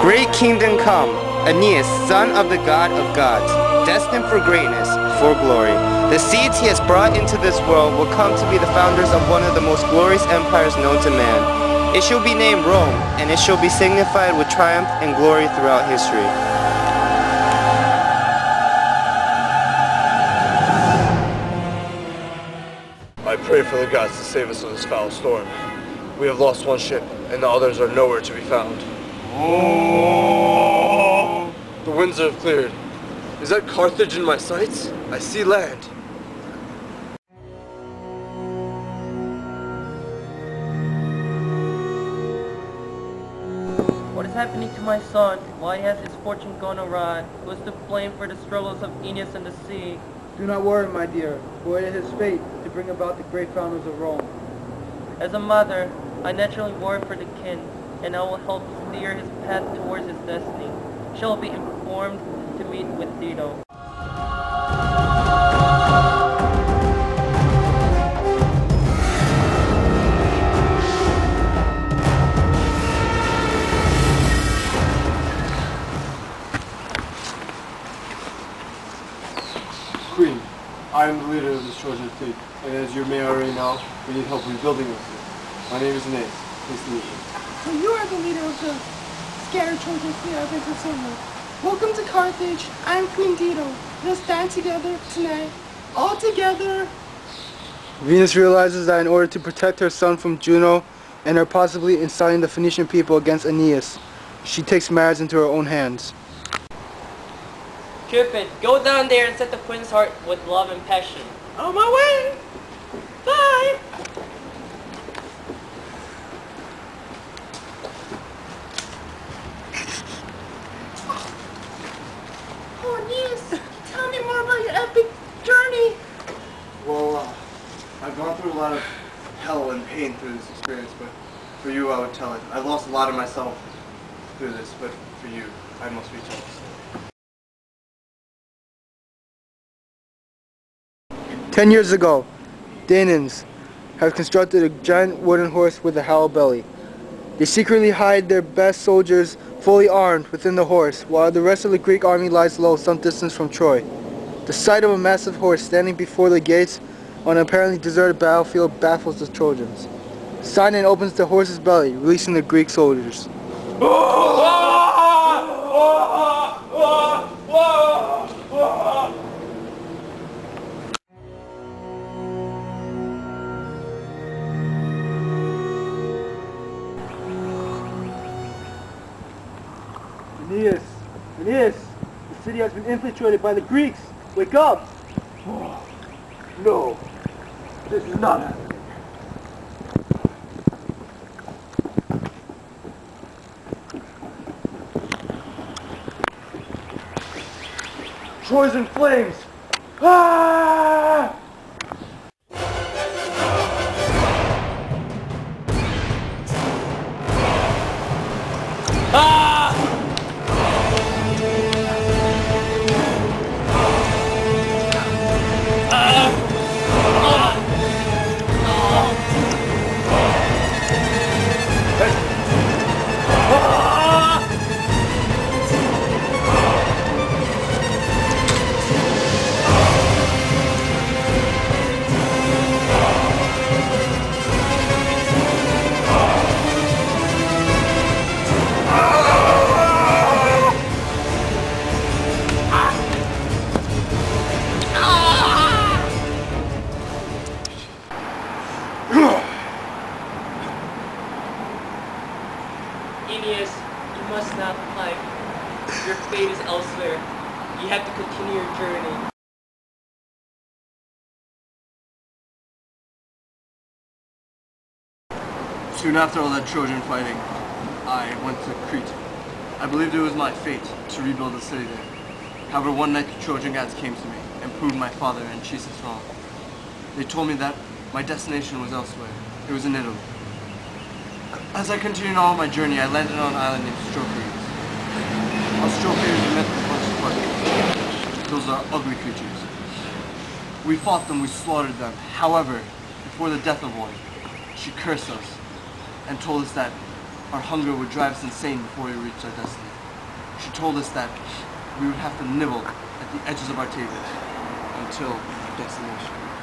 Great kingdom come, Aeneas, son of the god of gods, destined for greatness, for glory. The seeds he has brought into this world will come to be the founders of one of the most glorious empires known to man. It shall be named Rome, and it shall be signified with triumph and glory throughout history. I pray for the gods to save us from this foul storm. We have lost one ship, and the others are nowhere to be found. The winds have cleared. Is that Carthage in my sights? I see land. What is happening to my son? Why has his fortune gone awry? Who is to blame for the struggles of Aeneas and the sea? Do not worry, my dear, for it is his fate to bring about the great founders of Rome. As a mother, I naturally worry for the king, and I will help steer his path towards his destiny. Shall be informed to meet with Dido. Queen, I am the leader of this Trojan fleet, and as you may already know, we need help rebuilding this fleet. My name is Aeneas. Nice to meet you. So you are the leader of the scattered Trojan fleet of Inferno. Welcome to Carthage. I'm Queen Dido. Let us stand together tonight. All together. Venus realizes that in order to protect her son from Juno and her possibly inciting the Phoenician people against Aeneas, she takes matters into her own hands. Cupid, go down there and set the queen's heart with love and passion. On my way! Bye! Oh, Aeneas, tell me more about your epic journey. Well, uh, I've gone through a lot of hell and pain through this experience, but for you, I would tell it. I lost a lot of myself through this, but for you, I must the story. Ten years ago, Danaans have constructed a giant wooden horse with a hollow belly. They secretly hide their best soldiers fully armed within the horse, while the rest of the Greek army lies low some distance from Troy. The sight of a massive horse standing before the gates on an apparently deserted battlefield baffles the Trojans. Sinon opens the horse's belly, releasing the Greek soldiers. Aeneas! Aeneas! The city has been infiltrated by the Greeks! Wake up! No, this is not happening. Troy's in flames! Ah! Is elsewhere. You have to continue your journey. Soon after all that Trojan fighting, I went to Crete. I believed it was my fate to rebuild the city there. However, one night the Trojan gods came to me and proved my father and Anchises wrong. They told me that my destination was elsewhere. It was in Italy. As I continued on my journey, I landed on an island named Strophades. Those are ugly creatures. We fought them, we slaughtered them. However, before the death of one, she cursed us and told us that our hunger would drive us insane before we reached our destiny. She told us that we would have to nibble at the edges of our tables until our destination.